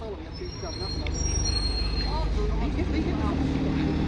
サウナをやっていくから皆さ。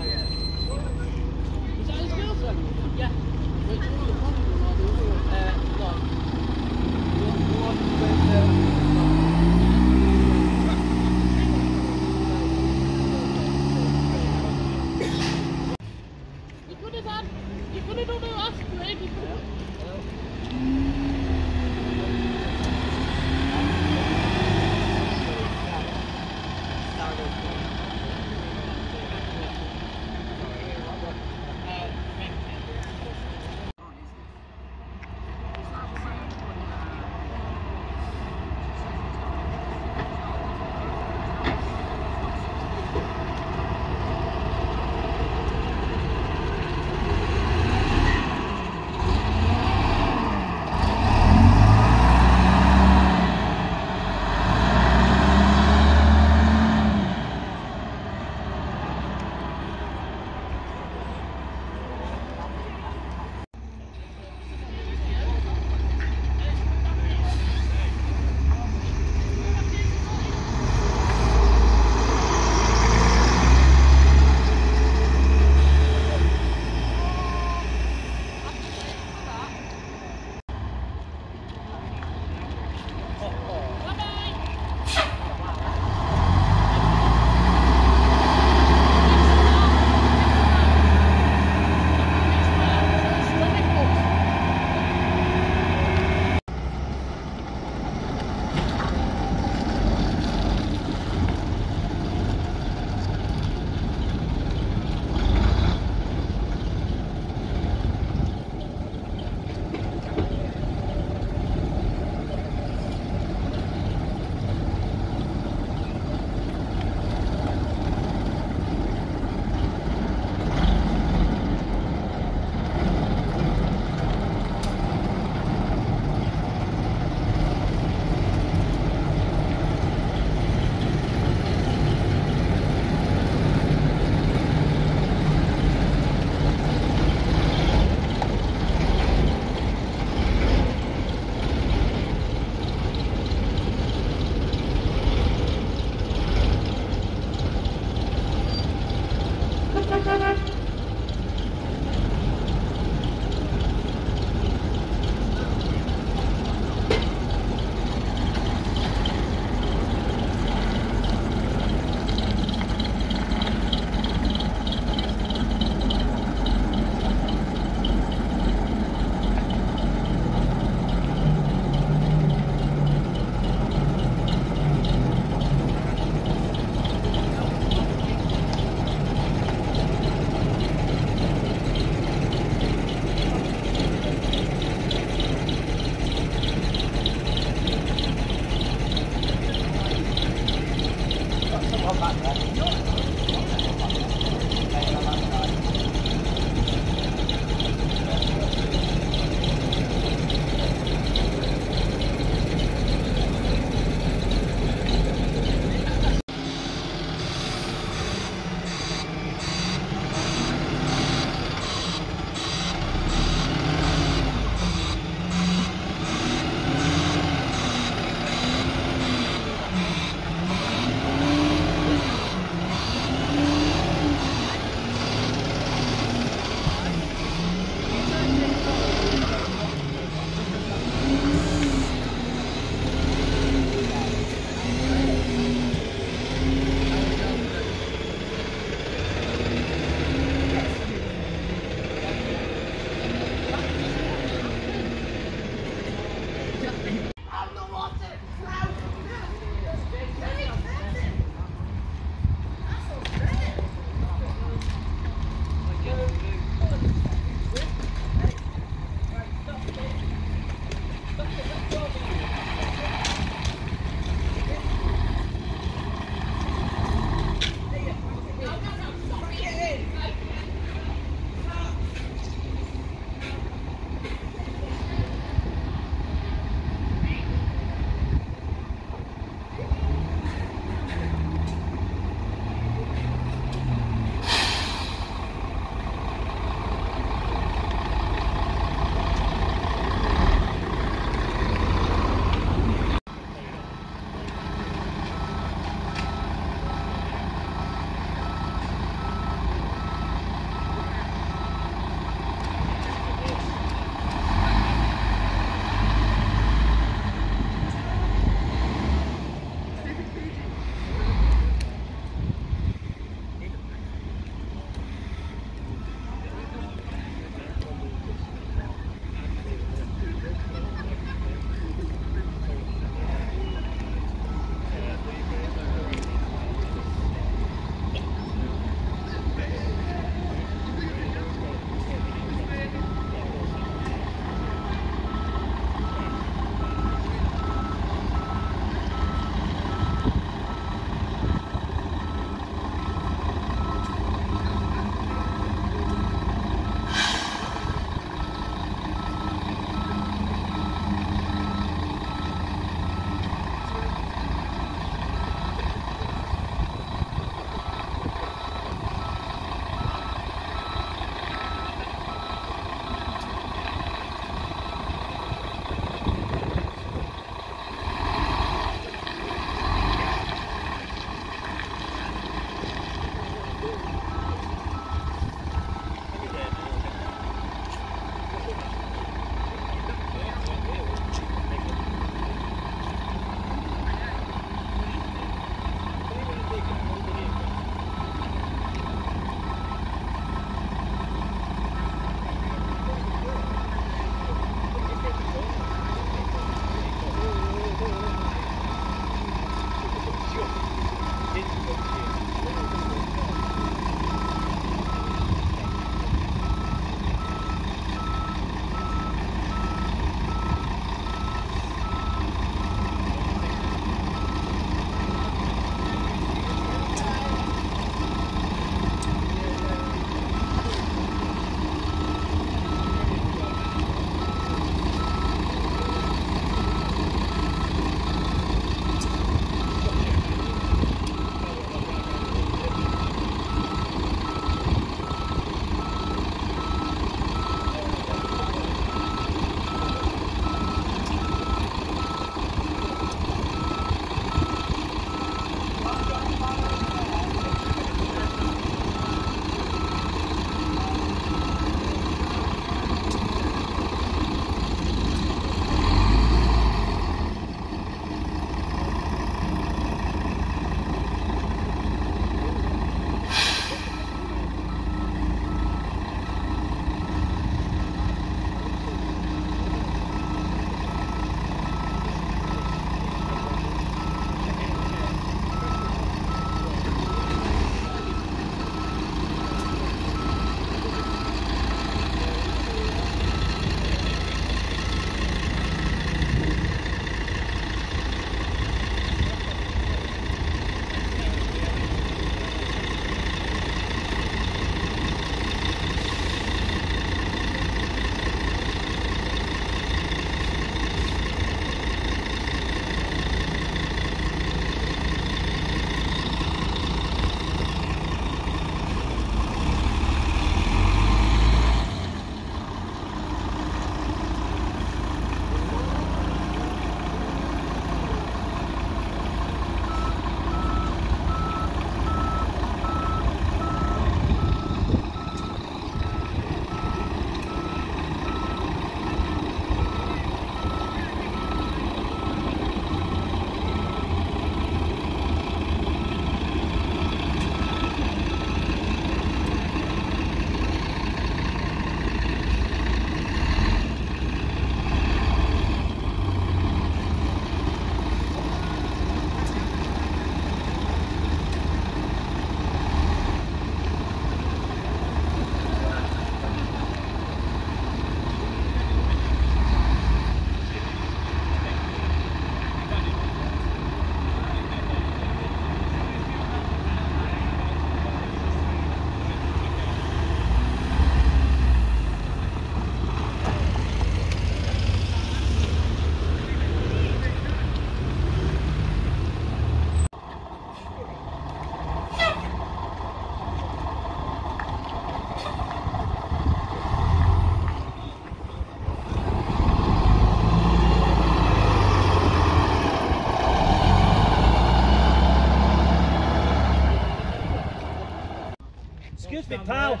it, pal.